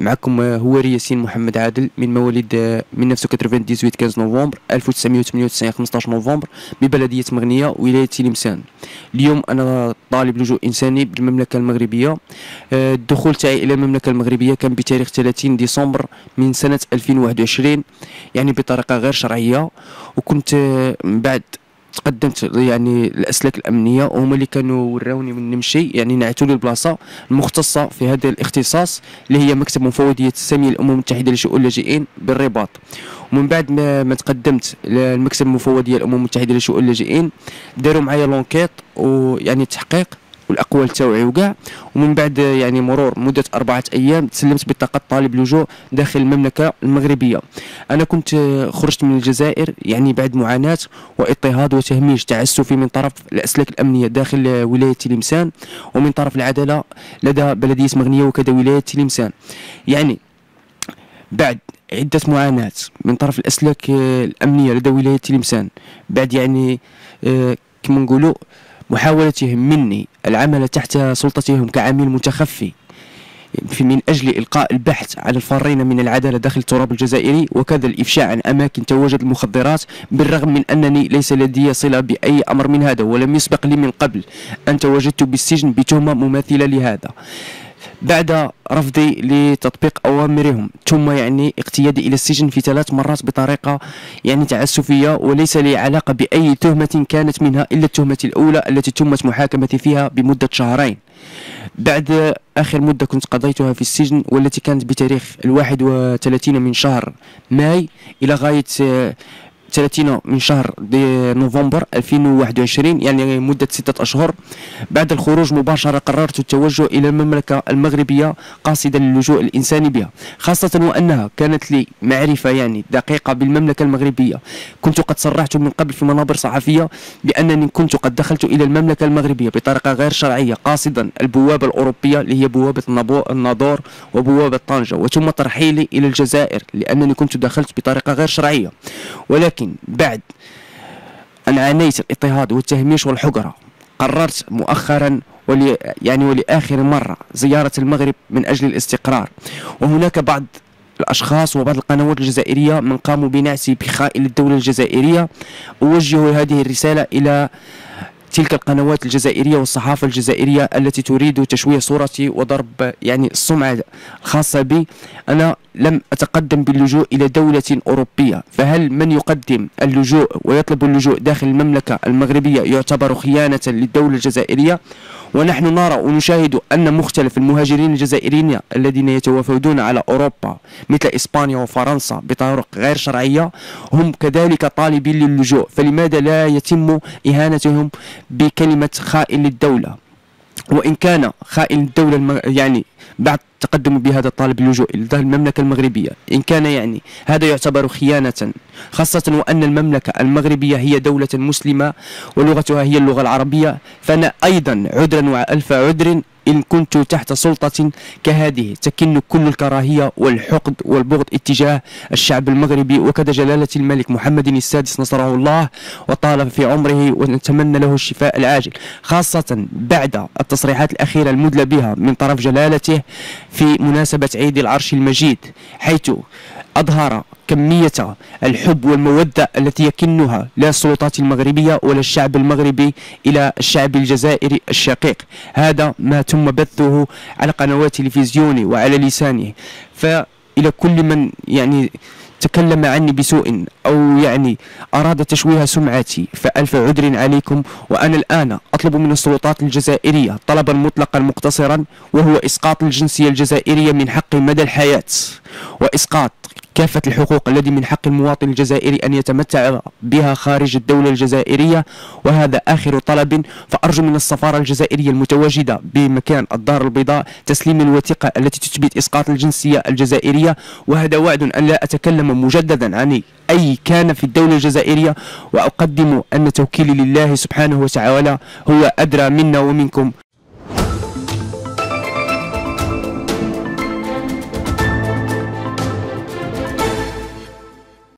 معكم هواري ياسين محمد عادل من مواليد من 1998 15 نوفمبر 1998 15 نوفمبر ببلدية مغنية ولاية تلمسان اليوم أنا طالب لجوء إنساني بالمملكة المغربية. آه، الدخول تاعي إلى المملكة المغربية كان بتاريخ 30 ديسمبر من سنة 2021 يعني بطريقة غير شرعية. وكنت آه، بعد تقدمت يعني الأسلاك الأمنية وهما اللي كانوا وراوني من نمشي يعني نعتوا لي البلاصة المختصة في هذا الاختصاص اللي هي مكتب مفوضيه الساميه الأمم المتحدة لشؤون اللاجئين بالرباط. ومن بعد ما, ما تقدمت للمكتب المفوضيه الأمم المتحدة لشؤون اللاجئين داروا معايا لونكيت ويعني تحقيق والأقوال تاوعي وكاع. ومن بعد يعني مرور مدة أربعة أيام تسلمت بطاقه طالب لجوء داخل المملكة المغربية. أنا كنت خرجت من الجزائر يعني بعد معاناة واضطهاد وتهميش تعسفي من طرف الأسلاك الأمنية داخل ولاية تلمسان ومن طرف العدالة لدى بلدية مغنية وكذا ولاية تلمسان يعني بعد عدة معاناة من طرف الأسلاك الأمنية لدى ولاية تلمسان بعد يعني آه، كما نقولوا محاولتهم مني العمل تحت سلطتهم كعميل متخفي في من أجل إلقاء البحث على الفارين من العدالة داخل التراب الجزائري وكذا الإفشاء عن أماكن تواجد المخدرات بالرغم من أنني ليس لدي صلة بأي أمر من هذا ولم يسبق لي من قبل أن تواجدت بالسجن بتهمة مماثلة لهذا. بعد رفضي لتطبيق أوامرهم ثم يعني اقتيادي إلى السجن في ثلاث مرات بطريقة يعني تعسفية وليس لي علاقة بأي تهمة كانت منها إلا التهمة الأولى التي تمت محاكمتي فيها بمدة شهرين. بعد آخر مدة كنت قضيتها في السجن والتي كانت بتاريخ الواحد وثلاثين من شهر ماي إلى غاية 30 من شهر نوفمبر 2021 يعني مدة ستة أشهر. بعد الخروج مباشرة قررت التوجه إلى المملكة المغربية قاصدا للجوء الإنساني بها خاصة وأنها كانت لي معرفة يعني دقيقة بالمملكة المغربية. كنت قد صرحت من قبل في منابر صحفية بأنني كنت قد دخلت إلى المملكة المغربية بطريقة غير شرعية قاصدا البوابة الأوروبية اللي هي بوابة الناظور وبوابة طنجة وثم ترحيلي إلى الجزائر لأنني كنت دخلت بطريقة غير شرعية. ولكن ولكن بعد أن عانيت الإضطهاد والتهميش والحقرة قررت مؤخرا ولي يعني ولآخر مرة زيارة المغرب من أجل الاستقرار. وهناك بعض الأشخاص وبعض القنوات الجزائرية من قاموا بنعسي بخائن الدولة الجزائرية. أوجه هذه الرسالة إلى تلك القنوات الجزائرية والصحافة الجزائرية التي تريد تشويه صورتي وضرب يعني السمعة الخاصة بي. أنا لم أتقدم باللجوء إلى دولة أوروبية. فهل من يقدم اللجوء ويطلب اللجوء داخل المملكة المغربية يعتبر خيانة للدولة الجزائرية؟ ونحن نرى ونشاهد أن مختلف المهاجرين الجزائريين الذين يتوافدون على أوروبا مثل إسبانيا وفرنسا بطرق غير شرعية هم كذلك طالبين للجوء. فلماذا لا يتم إهانتهم بكلمة خائن للدولة وإن كان خائن الدولة المغ... يعني بعد تقدم بهذا الطالب اللجوء إلى المملكة المغربية. إن كان يعني هذا يعتبر خيانة خاصة وأن المملكة المغربية هي دولة مسلمة ولغتها هي اللغة العربية فأنا أيضا عذرا وألف عذر إن كنت تحت سلطة كهذه تكن كل الكراهية والحقد والبغض اتجاه الشعب المغربي. وكذا جلالة الملك محمد السادس نصره الله وطال في عمره ونتمنى له الشفاء العاجل خاصة بعد التصريحات الأخيرة المدلى بها من طرف جلالته في مناسبة عيد العرش المجيد حيث أظهر كمية الحب والمودة التي يكنها لا السلطات المغربية ولا الشعب المغربي إلى الشعب الجزائري الشقيق. هذا ما تم بثه على قنوات تلفزيوني وعلى لسانه. فإلى كل من يعني تكلم عني بسوء أو يعني أراد تشويه سمعتي فألف عذر عليكم. وأنا الآن أطلب من السلطات الجزائرية طلبا مطلقا مقتصرا وهو إسقاط الجنسية الجزائرية من حق مدى الحياة. وإسقاط كافة الحقوق الذي من حق المواطن الجزائري أن يتمتع بها خارج الدولة الجزائرية وهذا آخر طلب. فأرجو من السفارة الجزائرية المتواجدة بمكان الدار البيضاء تسليم الوثيقة التي تثبت إسقاط الجنسية الجزائرية. وهذا وعد أن لا أتكلم مجددا عن أي كان في الدولة الجزائرية. وأقدم أن توكيلي لله سبحانه وتعالى هو أدرى منا ومنكم.